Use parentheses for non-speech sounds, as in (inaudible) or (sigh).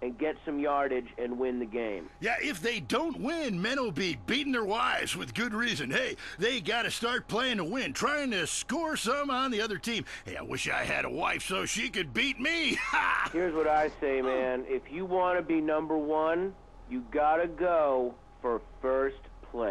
and get some yardage and win the game. Yeah, if they don't win, men will be beating their wives with good reason. Hey, they got to start playing to win, trying to score some on the other team. Hey, I wish I had a wife so she could beat me. (laughs) Here's what I say, man. If you want to be number one, you gotta go for first